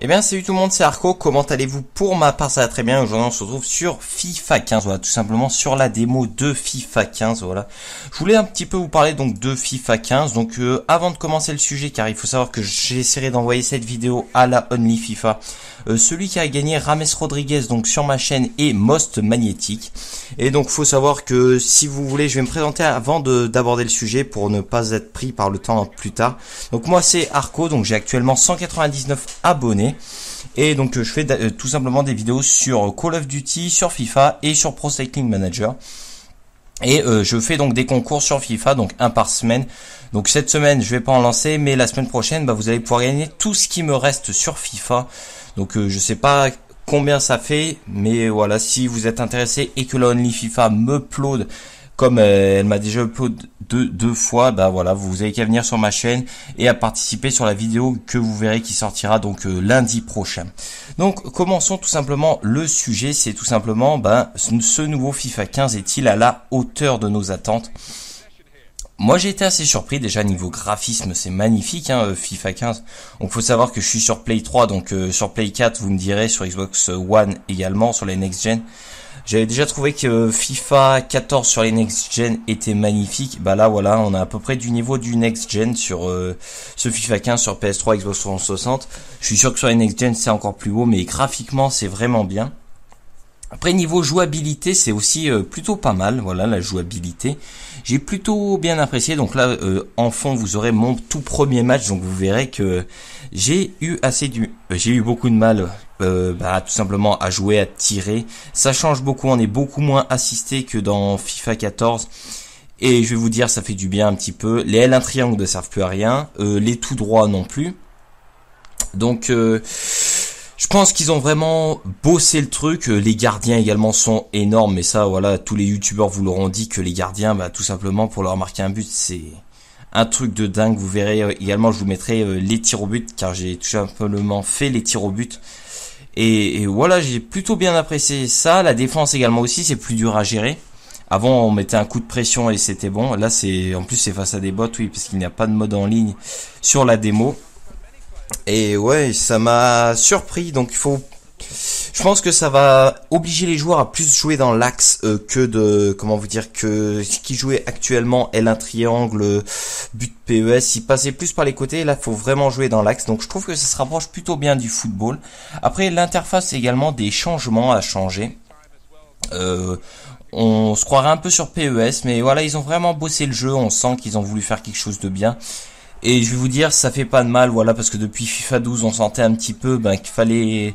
Eh bien salut tout le monde, c'est Arco, comment allez-vous Pour ma part? Ça va très bien, aujourd'hui on se retrouve sur FIFA 15, voilà, tout simplement sur la démo de FIFA 15, voilà. Je voulais un petit peu vous parler donc de FIFA 15, donc euh, avant de commencer le sujet, car il faut savoir que j'essaierai d'envoyer cette vidéo à la Only FIFA, euh, celui qui a gagné Rames Rodriguez donc sur ma chaîne est Most Magnétique, et donc faut savoir que si vous voulez, je vais me présenter avant d'aborder le sujet pour ne pas être pris par le temps plus tard. Donc moi c'est Arco, donc j'ai actuellement 199 abonnés, et donc euh, je fais euh, tout simplement des vidéos sur Call of Duty, sur FIFA et sur Pro Cycling Manager. Et euh, je fais donc des concours sur FIFA, donc un par semaine. Donc cette semaine, je vais pas en lancer, mais la semaine prochaine, bah, vous allez pouvoir gagner tout ce qui me reste sur FIFA. Donc je sais pas combien ça fait, mais voilà, si vous êtes intéressé et que la Only FIFA me plaude comme euh, elle m'a déjà upload deux, deux fois, bah voilà, vous avez qu'à venir sur ma chaîne et à participer sur la vidéo que vous verrez qui sortira donc euh, lundi prochain. Donc commençons tout simplement le sujet, c'est tout simplement ben ce nouveau FIFA 15 est-il à la hauteur de nos attentes? Moi j'ai été assez surpris déjà niveau graphisme c'est magnifique hein, euh, FIFA 15 donc faut savoir que je suis sur Play 3 donc sur Play 4 vous me direz sur Xbox One également sur les next gen j'avais déjà trouvé que FIFA 14 sur les next gen était magnifique. Bah là voilà, on a à peu près du niveau du next gen sur euh, ce FIFA 15 sur PS3, Xbox 360. Je suis sûr que sur les next gen c'est encore plus beau, mais graphiquement c'est vraiment bien. Après niveau jouabilité, c'est aussi euh, plutôt pas mal. Voilà la jouabilité. J'ai plutôt bien apprécié. Donc là, euh, en fond, vous aurez mon tout premier match. Donc vous verrez que j'ai eu assez du, j'ai eu beaucoup de mal euh, bah, tout simplement à jouer, à tirer. Ça change beaucoup, on est beaucoup moins assisté que dans FIFA 14. Et je vais vous dire, ça fait du bien un petit peu. Les L1 triangle ne servent plus à rien. Euh, les tout droits non plus. Donc, euh, je pense qu'ils ont vraiment bossé le truc. Les gardiens également sont énormes. Mais ça, voilà, tous les youtubeurs vous l'auront dit que les gardiens, bah, tout simplement, pour leur marquer un but, c'est un truc de dingue. Vous verrez également, je vous mettrai les tirs au but, car j'ai tout simplement fait les tirs au but. Et, voilà, j'ai plutôt bien apprécié ça. La défense également aussi, c'est plus dur à gérer. Avant, on mettait un coup de pression et c'était bon. Là, c'est en plus c'est face à des bots, oui, parce qu'il n'y a pas de mode en ligne sur la démo. Et ouais, ça m'a surpris. Donc, il faut je pense que ça va obliger les joueurs à plus jouer dans l'axe euh, que de comment vous dire que ce qui jouait actuellement L1 triangle but PES, il passait plus par les côtés, là faut vraiment jouer dans l'axe. Donc je trouve que ça se rapproche plutôt bien du football. Après l'interface également des changements à changer. Euh, on se croirait un peu sur PES, mais voilà, ils ont vraiment bossé le jeu, on sent qu'ils ont voulu faire quelque chose de bien. Et je vais vous dire, ça fait pas de mal, voilà, parce que depuis FIFA 12, on sentait un petit peu ben, qu'il fallait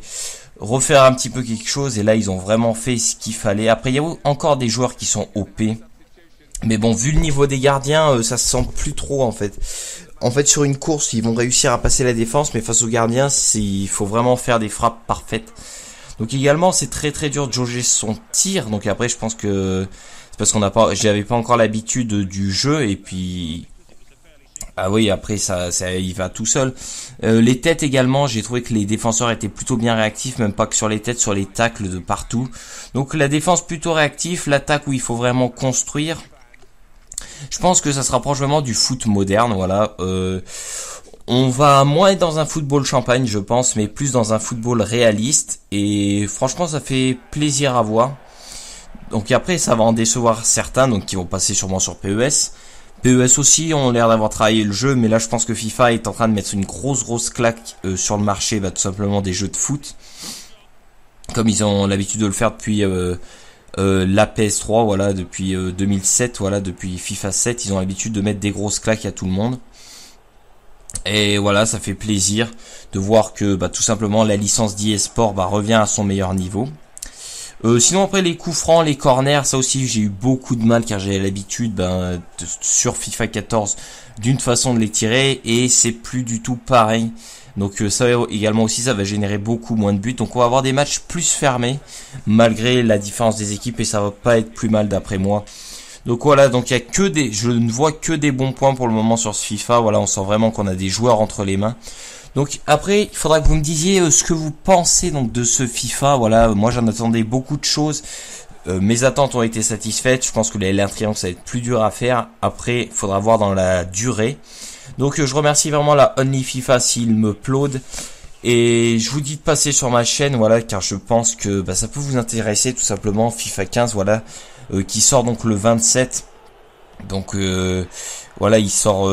refaire un petit peu quelque chose et là ils ont vraiment fait ce qu'il fallait. Après il y a encore des joueurs qui sont OP. Mais bon, vu le niveau des gardiens, euh, ça se sent plus trop en fait. En fait, sur une course, ils vont réussir à passer la défense, mais face aux gardiens, il faut vraiment faire des frappes parfaites. Donc également, c'est très très dur de jauger son tir. Donc après, je pense que c'est parce qu'on n'a pas, j'avais pas encore l'habitude du jeu et puis ah oui, après ça, ça il va tout seul. Euh, les têtes également, j'ai trouvé que les défenseurs étaient plutôt bien réactifs, même pas que sur les têtes, sur les tacles de partout. Donc la défense plutôt réactif, l'attaque où il faut vraiment construire. Je pense que ça se rapproche vraiment du foot moderne, voilà. Euh, on va moins être dans un football champagne, je pense, mais plus dans un football réaliste. Et franchement, ça fait plaisir à voir. Donc après, ça va en décevoir certains, donc qui vont passer sûrement sur PES. PES aussi ont l'air d'avoir travaillé le jeu, mais là je pense que FIFA est en train de mettre une grosse grosse claque euh, sur le marché, bah, tout simplement des jeux de foot, comme ils ont l'habitude de le faire depuis euh, euh, la PS3, voilà, depuis 2007, voilà, depuis FIFA 7, ils ont l'habitude de mettre des grosses claques à tout le monde. Et voilà, ça fait plaisir de voir que bah, tout simplement la licence d'eSport bah, revient à son meilleur niveau. Euh, sinon après les coups francs, les corners, ça aussi j'ai eu beaucoup de mal car j'ai l'habitude ben, sur FIFA 14 d'une façon de les tirer et c'est plus du tout pareil. Donc euh, ça également aussi ça va générer beaucoup moins de buts. Donc on va avoir des matchs plus fermés malgré la différence des équipes et ça va pas être plus mal d'après moi. Donc voilà, donc il y a que des je ne vois que des bons points pour le moment sur ce FIFA. Voilà, on sent vraiment qu'on a des joueurs entre les mains. Donc après, il faudra que vous me disiez euh, ce que vous pensez donc de ce FIFA. Voilà, moi j'en attendais beaucoup de choses. Euh, mes attentes ont été satisfaites. Je pense que les triangle ça va être plus dur à faire. Après, il faudra voir dans la durée. Donc euh, je remercie vraiment la Only FIFA s'il me plaude. Et je vous dis de passer sur ma chaîne, voilà, car je pense que bah, ça peut vous intéresser tout simplement. FIFA 15, voilà, euh, qui sort donc le 27. Donc voilà, il sort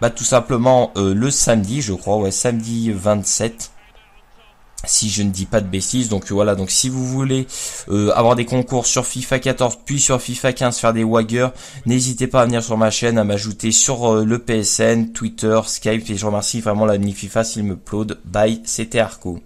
bah, tout simplement le samedi, je crois, ouais, samedi 27 si je ne dis pas de bêtises. Donc voilà, donc si vous voulez euh, avoir des concours sur FIFA 14 puis sur FIFA 15 faire des waggers, n'hésitez pas à venir sur ma chaîne, à m'ajouter sur euh, le PSN, Twitter, Skype et je remercie vraiment la FIFA s'il me plaude. Bye, c'était Arco.